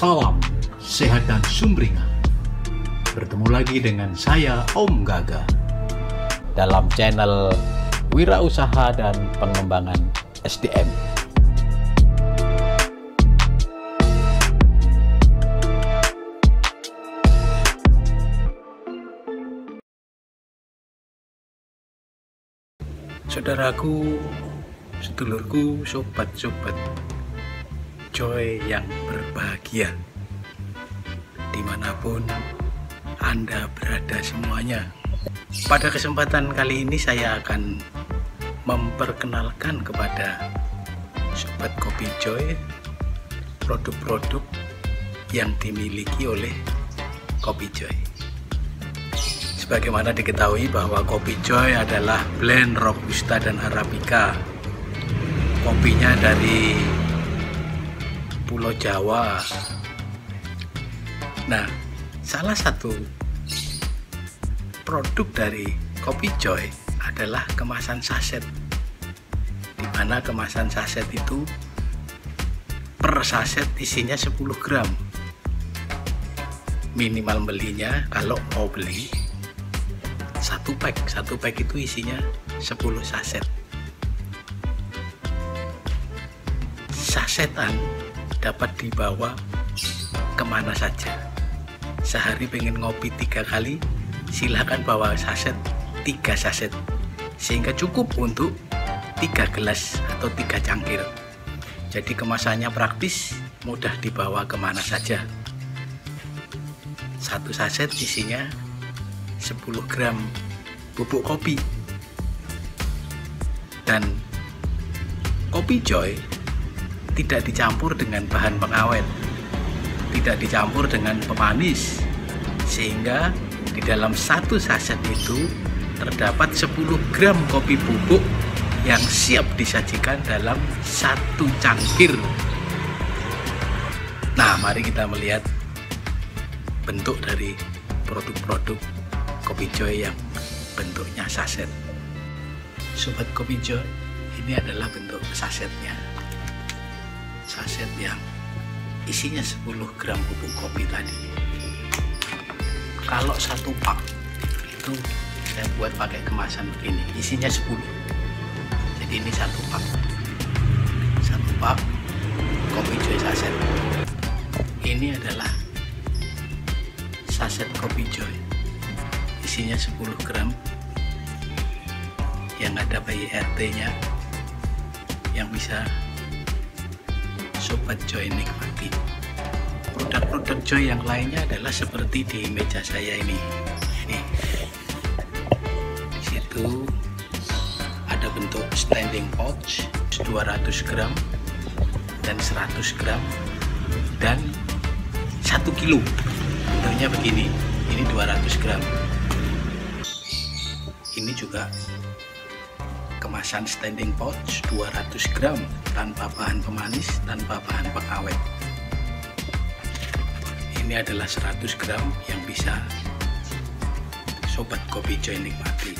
Salam sehat dan sumringah. Bertemu lagi dengan saya Om Gaga dalam channel Wirausaha dan Pengembangan SDM. Saudaraku, sedulurku, sobat-sobat Joy yang berbahagia. Di mana pun Anda berada semuanya pada kesempatan kali ini saya akan memperkenalkan kepada Sobat Kopi Joy produk-produk yang dimiliki oleh Kopi Joy. Sebagaimana diketahui bahwa Kopi Joy adalah blend Robusta dan Arabica. Kopinya dari Pulau Jawa. Nah, salah satu produk dari Kopi Joy adalah kemasan saset. Di mana kemasan saset itu per saset isinya 10 gram. Minimal belinya kalau mau beli satu pack, satu pack itu isinya 10 saset. Sasetan dapat dibawa ke mana saja. Sehari pengen ngopi tiga kali silahkan bawa saset tiga saset. Sehingga cukup untuk tiga gelas atau tiga cangkir. Jadi kemasannya praktis mudah dibawa ke mana saja. Satu saset isinya 10 gram bubuk kopi. Dan kopi joy tidak dicampur dengan bahan pengawet, tidak dicampur dengan pemanis, sehingga di dalam satu saset itu terdapat 10 gram kopi bubuk yang siap disajikan dalam satu cangkir. Nah, mari kita melihat bentuk dari produk-produk kopi joy yang bentuknya saset. Sobat kopi joy, ini adalah bentuk sasetnya saset yang isinya 10 gram bubuk kopi tadi. Kalau satu pak itu saya buat pakai kemasan begini. Isinya 10 jadi ini satu pak. Satu pak kopi joy saset ini adalah saset kopi joy isinya 10 gram. Yang ada bayi RT nya yang bisa Sobat Joy nikmati. Produk-produk Joy yang lainnya adalah seperti di meja saya ini. Ini. Di situ ada bentuk standing pouch 200 gram dan 100 gram dan 1 kilo. Bentuknya begini. Ini 200 gram. Ini juga kemasan standing pouch 200 gram tanpa bahan pemanis, tanpa bahan pengawet. Ini adalah 100 gram yang bisa sobat kopi joy nikmati.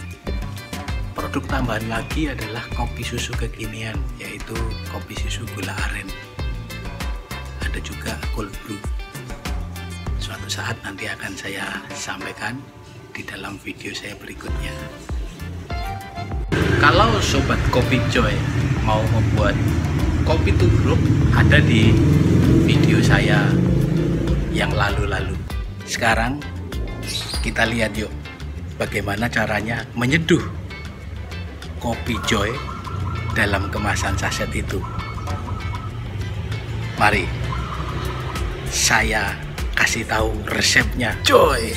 Produk tambahan lagi adalah kopi susu kekinian, yaitu kopi susu gula aren. Ada juga cold brew. Suatu saat nanti akan saya sampaikan di dalam video saya berikutnya kalau sobat kopi joy mau membuat kopi tubruk ada di video saya yang lalu-lalu. Sekarang kita lihat yuk bagaimana caranya menyeduh kopi joy dalam kemasan saset itu. Mari saya kasih tahu resepnya. Joy.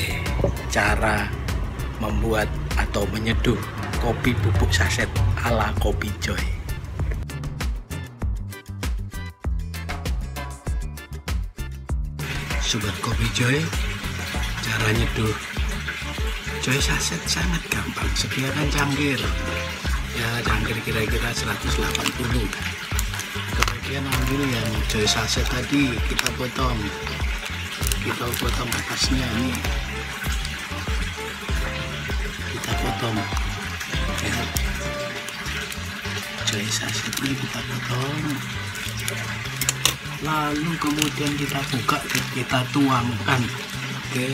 Cara membuat atau menyeduh kopi bubuk saset ala kopi joy. Sobat kopi joy cara nyeduh joy saset sangat gampang sediakan cangkir. Ya cangkir kira-kira 180 kebagian ambil yang joy saset tadi kita potong. Kita potong atasnya ini. Kita potong saset ini kita potong lalu kemudian kita buka kita tuangkan. Ke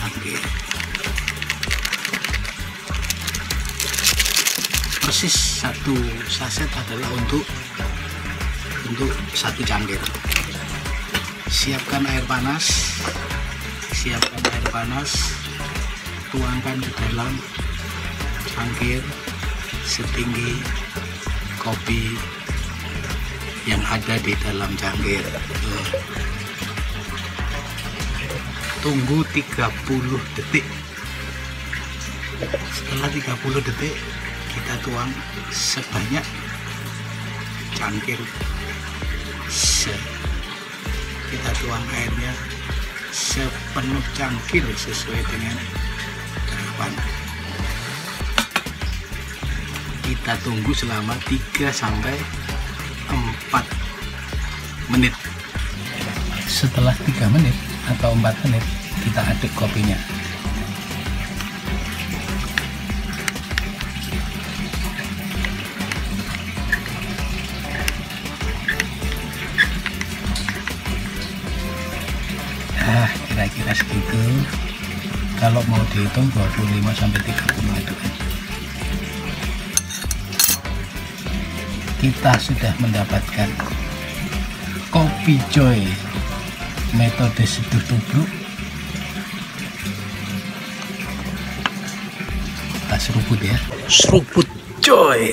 cangkir persis satu saset adalah untuk untuk satu cangkir. Siapkan air panas siapkan air panas tuangkan ke dalam cangkir setinggi kopi yang ada di dalam cangkir. Tunggu 30 detik. Setelah 30 detik kita tuang sebanyak cangkir se kita tuang airnya sepenuh cangkir sesuai dengan harapan kita tunggu selama 3 sampai 4 menit. Setelah 3 menit atau 4 menit kita aduk kopinya. Ah kira-kira segitu. Kalau mau dihitung 25 sampai 30 adukan kita sudah mendapatkan kopi joy metode seduh tubruk kita seruput ya. Seruput joy